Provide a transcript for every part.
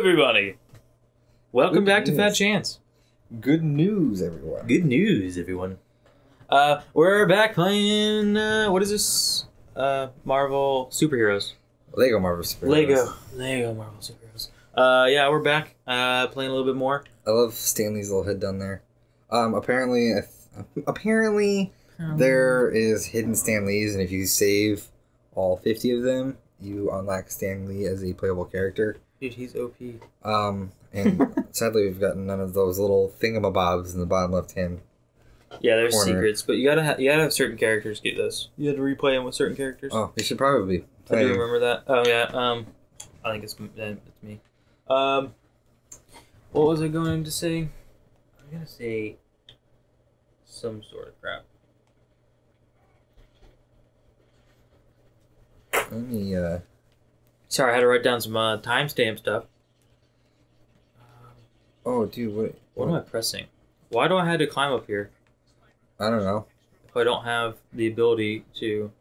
everybody. Welcome Good back to news. Fat Chance. Good news, everyone. Good news, everyone. Uh, we're back playing. Uh, what is this? Uh, Marvel superheroes. Lego Marvel Superheroes. Lego. Lego Marvel superheroes. Uh, yeah, we're back. Uh, playing a little bit more. I love Stan Lee's little head down there. Um, apparently, I th- apparently there is hidden Stan Lees, and if you save all fifty of them, you unlock Stanley as a playable character. Dude, he's OP. Um, and sadly, we've gotten none of those little thingamabobs in the bottom left hand. Yeah, there's Corner. secrets, but you gotta ha- you gotta have certain characters get this. You had to replay them with certain characters. Oh, we should probably be I do remember that. Oh yeah. Um, I think it's uh, it's me. Um, what was I going to say? I'm gonna say some sort of crap. Let me. Uh, Sorry, I had to write down some uh, timestamp stuff. Oh, dude, what? what am I pressing? Why do I have to climb up here I don't know. if I don't have the ability to?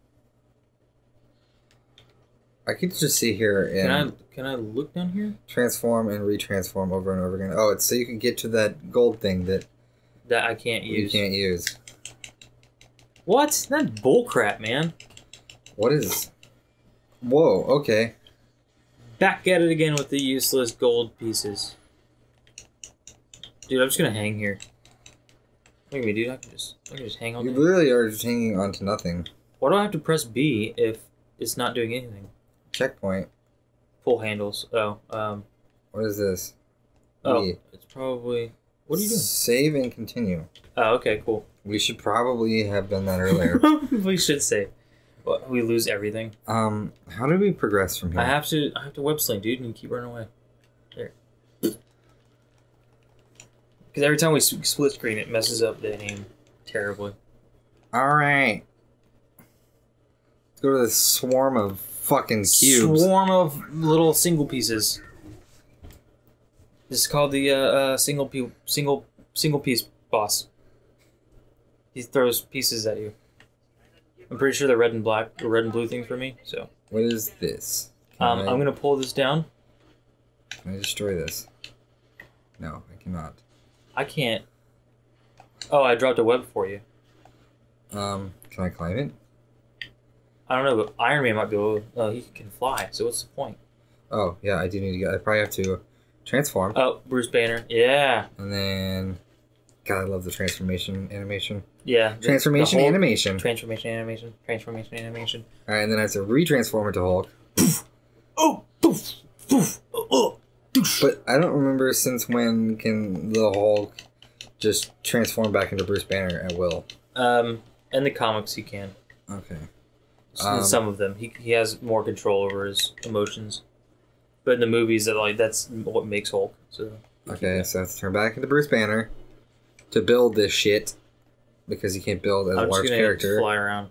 I could just sit here and Can I can I look down here? transform and retransform over and over again. Oh, it's so you can get to that gold thing that That I can't use. you use. can't use. What? That's bullcrap, man. What is? Whoa. Okay. Back at it again with the useless gold pieces. Dude, I'm just gonna hang here. Look at me, dude. I can just, I can just hang on. You literally are just hanging on to nothing. Why do I have to press B if it's not doing anything? Checkpoint. Pull handles. Oh, um, What is this? oh, Yeah. it's probably. What are you doing? Save and continue. Oh, okay, cool. We should probably have done that earlier. we should say. We lose everything. um, how do we progress from here? I have to. I have to web sling, dude, and you keep running away. There. Because every time we split screen, it messes up the aim terribly. All right. Let's go to this swarm of fucking cubes. Swarm of little single pieces. This is called the uh, uh, single pe- single single piece boss. He throws pieces at you. I'm pretty sure they're red and black, or red and blue things for me. So What is this? Can um, I, I'm gonna pull this down. Can I destroy this? No, I cannot. I can't. Oh, I dropped a web for you. Um, can I climb it? I don't know, but Iron Man might be able. To, Uh, he can fly. So what's the point? Oh, yeah, I do need to get. I probably have to transform, Oh, Bruce Banner. Yeah, and then. God, I love the transformation animation. Yeah. Transformation the whole- animation. Transformation animation. Transformation animation. All right, and then I have to retransform into Hulk. Oh, poof, poof, oh, oh. But I don't remember since when can the Hulk just transform back into Bruce Banner at will. Um, in the comics, he can. Okay. S- Um, Some of them, he he has more control over his emotions. But in the movies, that like that's what makes Hulk. So Okay, so I have to turn back into Bruce Banner to build this shit because you can't build as a I'm just large character. fly around.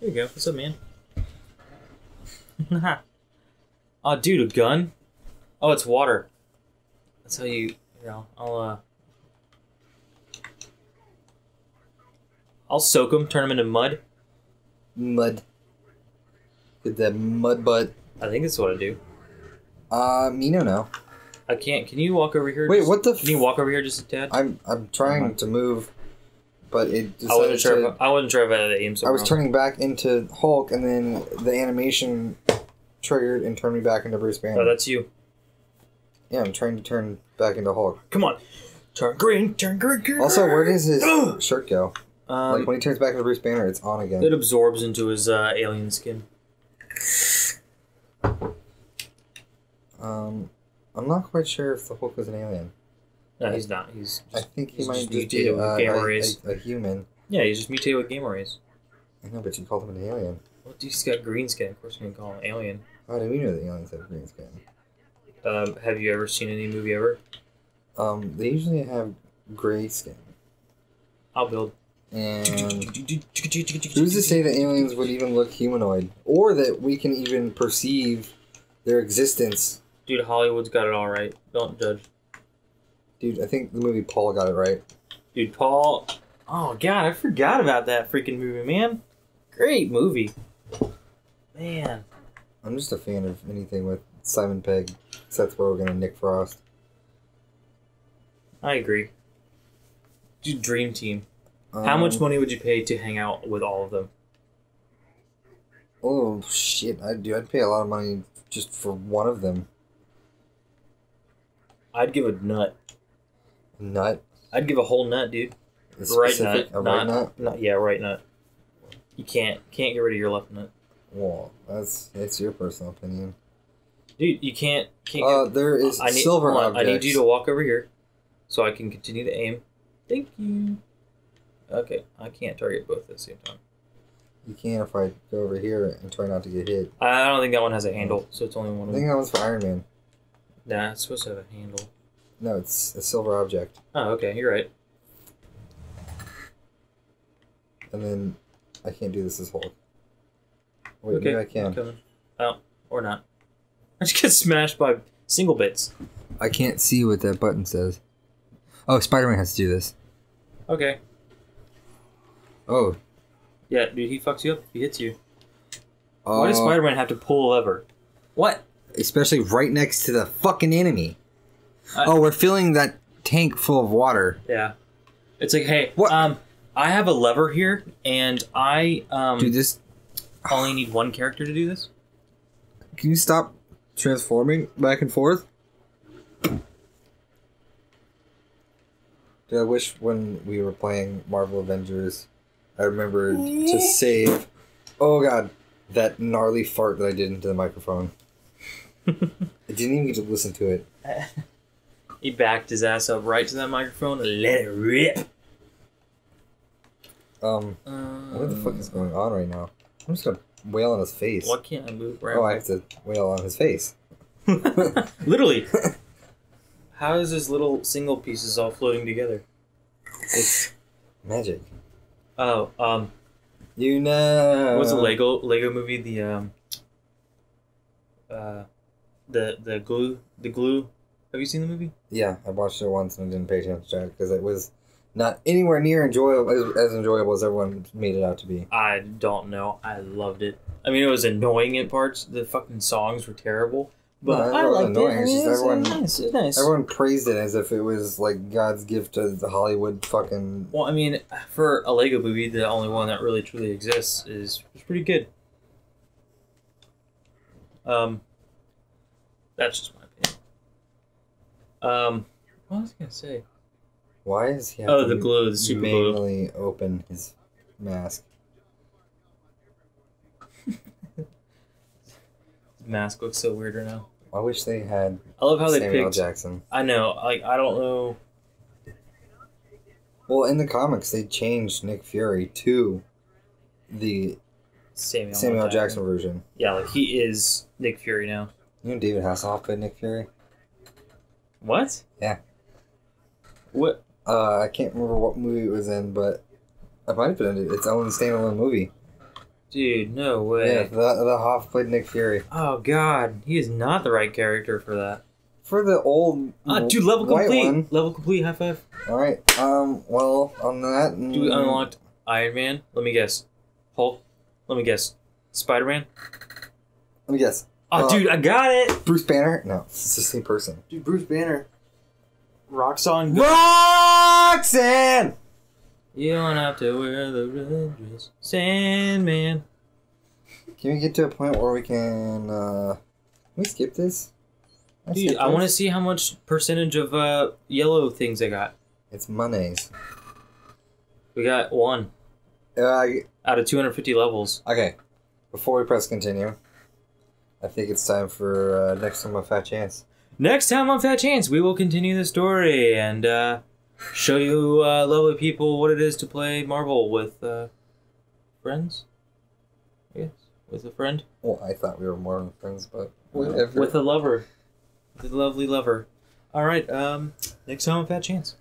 There you go. What's up, man? oh, dude, a gun. Oh, it's water. That's how you. You know, I'll uh. I'll soak them, turn them into mud. Mud. Get that mud butt. I think that's what I do. Uh, me no no. I can't. Can you walk over here? Wait, just- what the? Can you walk over here just a tad? I'm I'm trying to move, but it I wasn't sure. to. If I, wasn't sure if I had aim. I was turning back into Hulk, and then the animation triggered and turned me back into Bruce Banner. Oh, that's you. yeah, I'm trying to turn back into Hulk. Come on. Turn green. Turn green. green. Also, where does his shirt go? Um, like when he turns back into Bruce Banner, it's on again. it absorbs into his uh, alien skin. Um, I'm not quite sure if the Hulk was an alien. No, he's not. He's I think he He's might just just be mutated with uh, gamma a, rays. a, a human. yeah. He's just mutated with gamma rays. I know, but you called him an alien. Well, he's got green skin. Of course, we can call him alien. How do we know that aliens have green skin? Um, have you ever seen any movie ever? Um, they usually have gray skin. I'll build. And who's to say that aliens would even look humanoid, or that we can even perceive their existence? Dude, Hollywood's got it all right. Don't judge. Dude, I think the movie Paul got it right. Dude, Paul. Oh God, I forgot about that freaking movie, man. Great movie. Man. I'm just a fan of anything with Simon Pegg. So that's where we're gonna Nick Frost. I agree. Dude, dream team. How much Um, money would you pay to hang out with all of them? Oh shit! I'd do. I'd pay a lot of money just for one of them. I'd give a nut. Nut. I'd give a whole nut, dude. Right nut, A right not, nut. not yeah, right nut. You can't can't get rid of your left nut, Well, that's that's your personal opinion. dude. You can't can't. Uh, get, there is I need silver on, I need you to walk over here, so I can continue to aim. Thank you. Okay, I can't target both at the same time. You can if I go over here and try not to get hit. I don't think that one has a handle, so it's only one. I think that was for Iron Man. Nah, it's supposed to have a handle. No, it's a silver object. Oh, okay, you're right. And then I can't do this as Hulk. Wait, okay, maybe I can. Oh, or not. I just get smashed by single bits. I can't see what that button says. Oh, Spider Man has to do this. Okay. Oh. Yeah, dude, he fucks you up he hits you. Uh, Why does Spider Man have to pull a lever? What? Especially right next to the fucking enemy. I- oh, we're filling that tank full of water. Yeah. It's like, hey, What? um, I have a lever here, and I um Dude, this. only need one character to do this. Can you stop transforming back and forth? Dude, I wish when we were playing Marvel Avengers, I remembered to save. Oh god, that gnarly fart that I did into the microphone. I didn't even get to listen to it. He backed his ass up right to that microphone and let it rip. Um, Um, what the fuck is going on right now? I'm just gonna wail on his face. Why can't I move right? Oh, I have to wail on his face. Literally. How is this little single pieces all floating together? It's magic. Oh, um, You know. what's the Lego Lego movie? The um, uh, the the glue the glue. Have you seen the movie? Yeah, I watched it once and I didn't pay attention to it because it was not anywhere near enjoyable as, as enjoyable as everyone made it out to be. I don't know. I loved it. I mean, it was annoying in parts. The fucking songs were terrible, but No, I wasn't liked annoying, it. it's just It everyone- nice. It's nice. Everyone praised it as if it was like God's gift to the Hollywood fucking. Well, I mean, for a Lego movie, the only one that really truly exists is is pretty good. Um, that's just my opinion. Um, what was I gonna say? Why is he? have Oh, the glue, the super glue. manually open his mask. His mask looks so weirder now. I wish they had I love how they Samuel picked. Jackson. I know, like I don't know. Well, in the comics, they changed Nick Fury to the Samuel, Samuel Jackson version. Yeah, like he is Nick Fury now. You know, David Hasselhoff played Nick Fury. What? Yeah. What? Uh, I can't remember what movie it was in, but it might have been its own standalone movie. Dude, no way. Yeah, the the Hoff played Nick Fury Oh God, he is not the right character for that. for the old Ah, dude, level complete. one. Level complete. High five. All right. Um. Well, on that, Dude, mm, unlocked Iron Man. Let me guess. Hulk. Let me guess. Spider Man. Let me guess. Oh, Uh, dude, I got it. Bruce Banner? No, it's the same person. Dude, Bruce Banner. Roxanne. Roxanne. You don't have to wear the red dress. Sandman. Can we get to a point where we can? uh Can we skip this? Can Dude, skip I want to see how much percentage of uh yellow things I got. It's Mondays. We got one Uh, out of 250 levels. okay. Before we press continue, I think it's time for uh, next time on Fat Chance. Next time on Fat Chance, we will continue the story and uh, show you uh, lovely people what it is to play Marvel with uh, friends. Yes, with a friend. Well, I thought we were more than friends, but whatever. With a lover. With a lovely lover. All right, um, next time on Fat Chance.